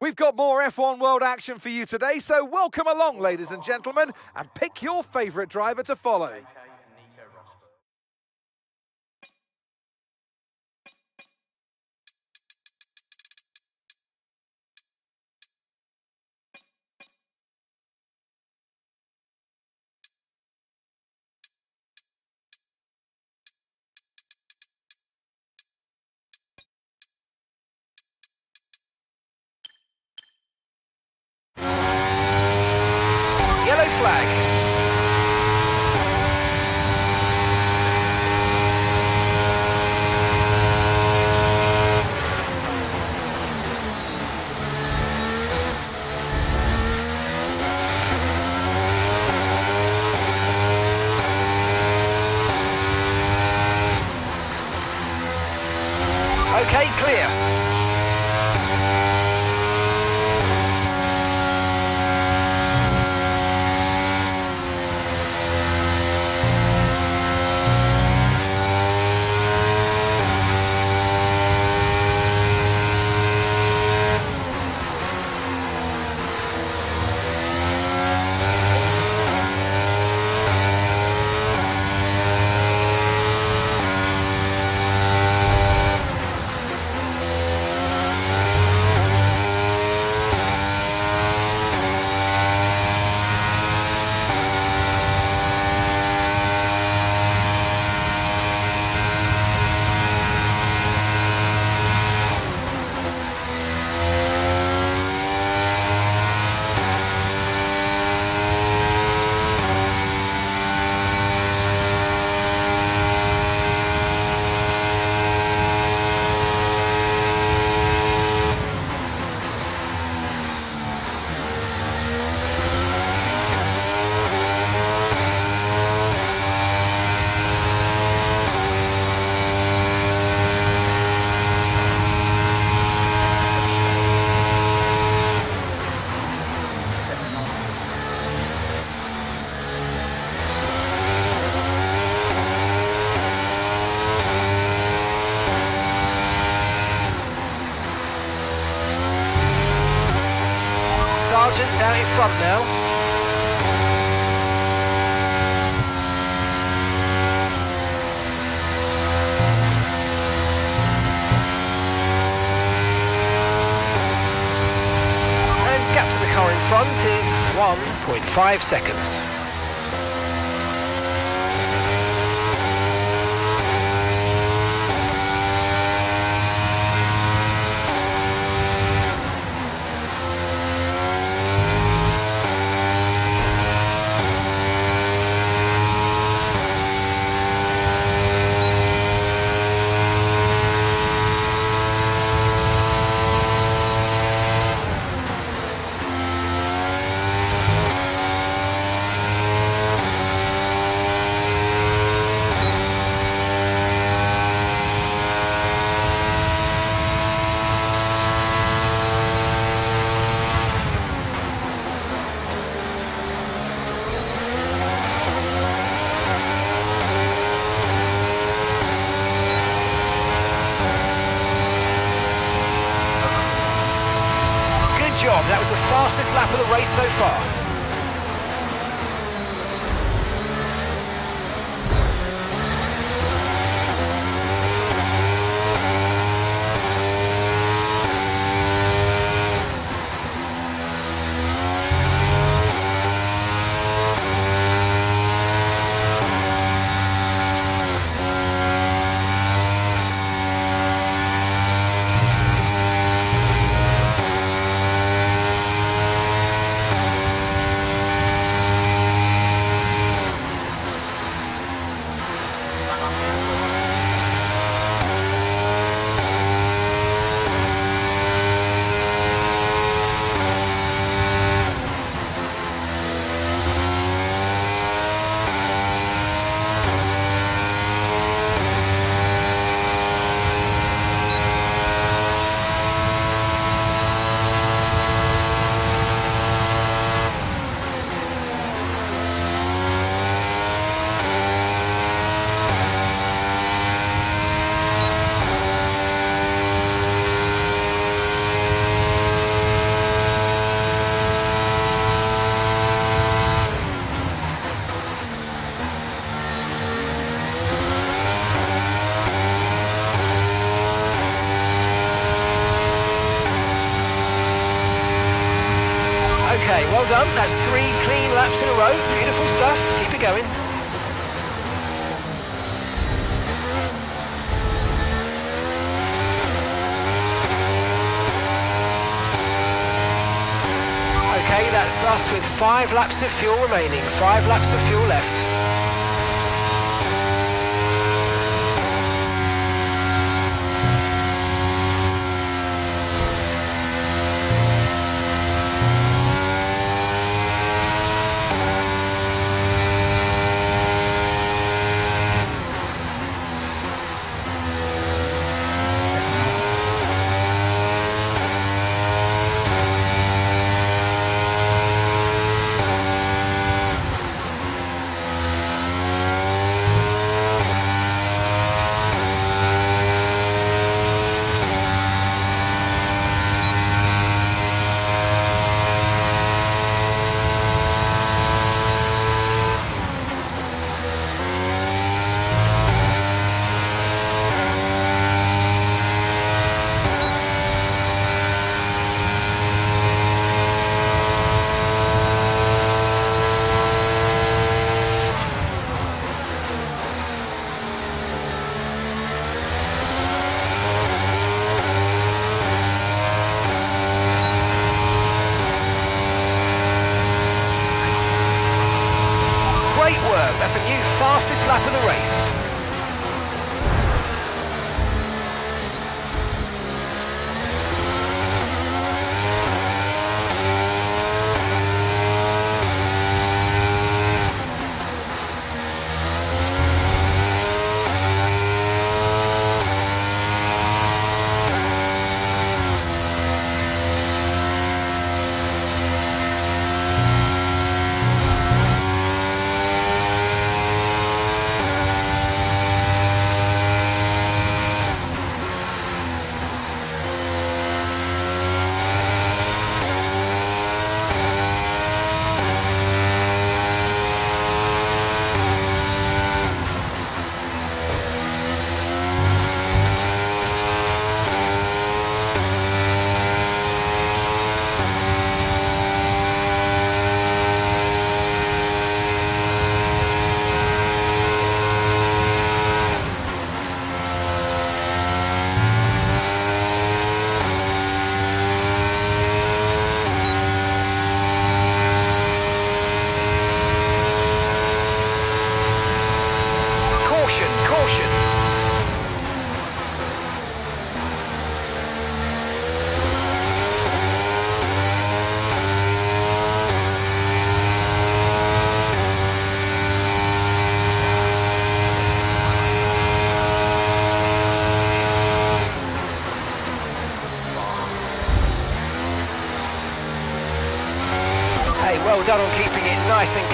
We've got more F1 World action for you today, so welcome along, ladies and gentlemen, and pick your favourite driver to follow. Okay, clear. Sargeant's out in front now. And gap to the car in front is 1.5 seconds. Job. That was the fastest lap of the race so far. That's three clean laps in a row. Beautiful stuff. Keep it going. Okay, that's us with five laps of fuel remaining. Five laps of fuel left.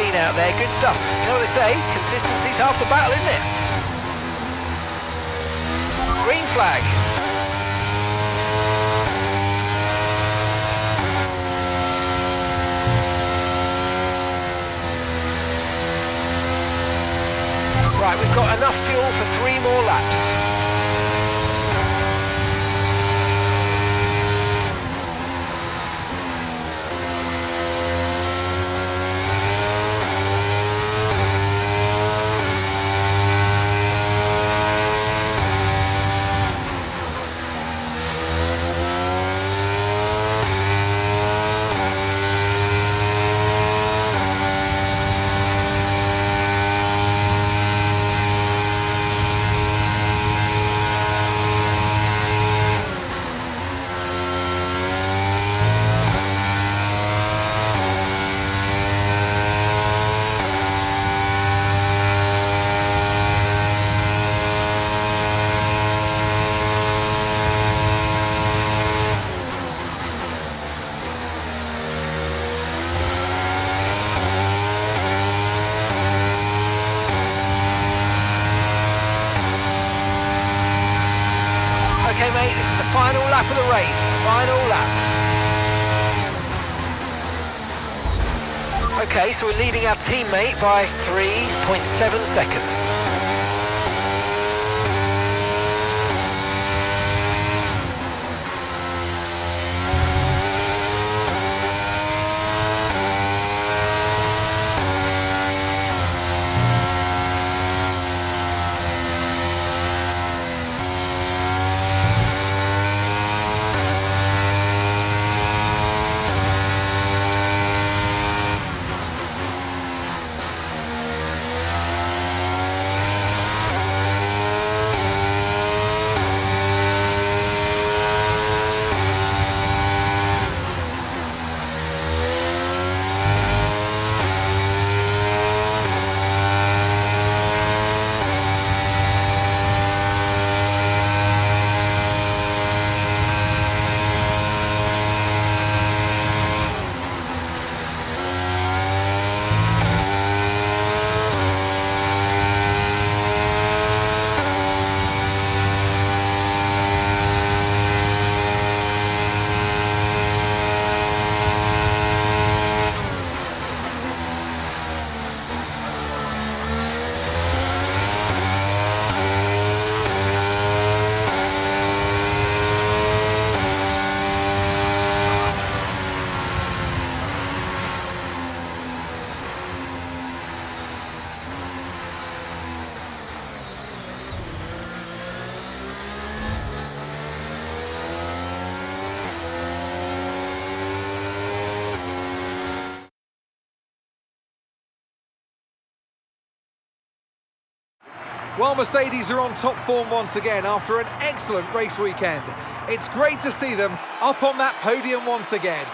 Clean out there. Good stuff. You know what they say? Consistency's half the battle, isn't it? Green flag. Right, we've got enough fuel for three more laps. Okay, mate, this is the final lap of the race. Final lap. Okay, so we're leading our teammate by 3.7 seconds. Well, Mercedes are on top form once again after an excellent race weekend. It's great to see them up on that podium once again.